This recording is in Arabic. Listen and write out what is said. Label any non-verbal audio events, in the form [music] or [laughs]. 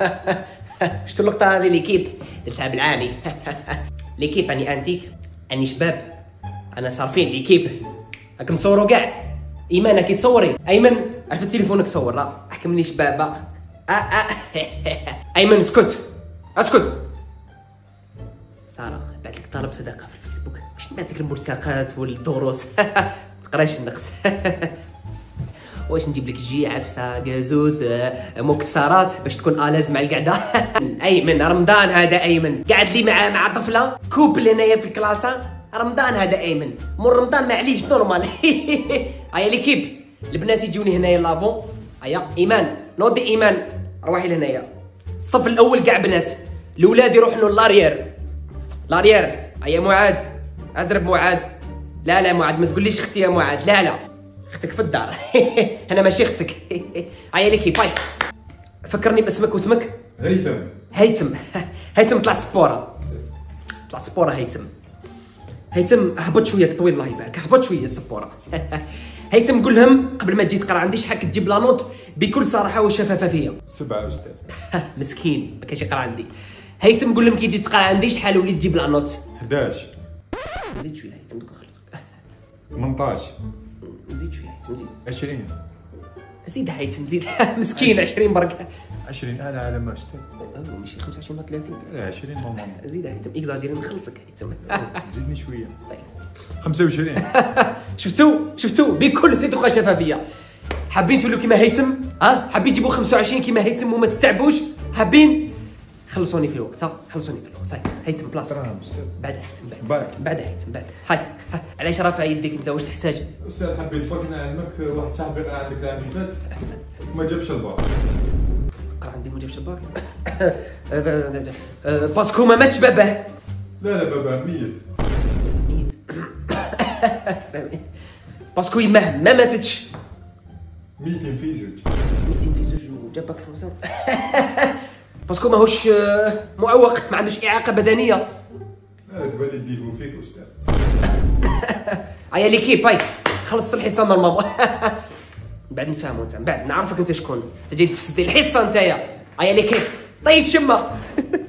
[laughs] شفتوا اللقطة هذه ليكيب درتها بالعاني. [laughs] ليكيب أني أنتيك أني شباب. أنا صارفين ليكيب راكم تصوروا كاع ايمان كي تصوري أيمن عرفت تليفونك صور. لا احكمني شبابة. آه آه. [laughs] أيمن اسكت. اسكت. سارة بعت لك طلب صداقة في الفيسبوك. باش نبعت لك الملصقات والدروس. تقراش النقص. واش نجيب لك جي عفسة قازوز آه، مكسرات باش تكون à l'aise مع القعدة. [laughs] أيمن رمضان هذا أيمن. قاعد لي مع مع طفلة. couple هنايا في الكلاسة. رمضان هذا أيمن. مور رمضان معليش normal هيا l'équipe. البنات يجوني هنايا l'avant. هيا إيمان. نوضي إيمان. روحي لهنايا. الصف الأول كاع بنات. الاولاد يروحوا l'arrière l'arrière. هيا معاد اضرب معاد لا لا معاد ما تقوليش أختي يا معاد لا لا. أختك في الدار. [laughs] أنا ماشي أختك. [laughs] هيا l'équipe. فكرني باسمك واسمك. هيثم. هيثم. [laughs] هيثم طلع سبورة. طلع سبورة هيثم. هيثم هبط شوية طويل الله يبارك. هبط شوية السبورة. هيثم قول لهم قبل ما تجي تقرا عندي شحال كتجيب la note بكل صراحة وشفافيه فيا. سبعة أستاذ. مسكين. ما كاينش يقرا عندي. هيثم قول لهم كي تجي تقرا عندي شحال وليت تجيب la note. 11 زيد شوية هيثم دوك نخلصك 18 زيد شوية هيثم زيد 20 زيد هيثم زيد مسكين 20 برك. 20 أنا على ما أوه، ماشي 25 ولا 30 لا 20 نورمال [laughs] زيد هيثم إكزاجيري نخلصك هيثم زيدني شوية. 25 [laughs] شفتوا؟ شفتوا؟ بكل صدق وشفافيه حابين تولوا كيما هيثم ها؟ حابين تجيبوا 25 كيما هيثم وما تتعبوش؟ حابين؟ خلصوني في الوقت ها؟ خلصوني في الوقت. هاي هيثم بلاصتك. دراهم أستاذ بعد هيثم بعد. بعد. بعد هيثم بعد. هاي. علاش رافع يديك انت؟ واش تحتاج؟ أستاذ حبيت فوت نعلمك واحد صاحبي قرأ عندك العام اللي فات. ما جابش البار قرأ عندي ما جابش bac parce que ما ماتش باباه لا لا بابا ميت. ميت. parce que يماه ما ماتتش. ميتين في زوج. 200 في زوج وجابك خمسة [laughs] parce que ماهوش آه، معوق ما عندوش إعاقة بدنية. لا تبالي défaut فيك أستاذ. [laughs] هيا l'équipe هاي خلصت الحصة normal [laughs] بعد نتفاهموا أنت من بعد نعرفك أنت شكون. أنت جاي تفسد لي الحصة نتايا هيا l'équipe طيب شمة. [laughs]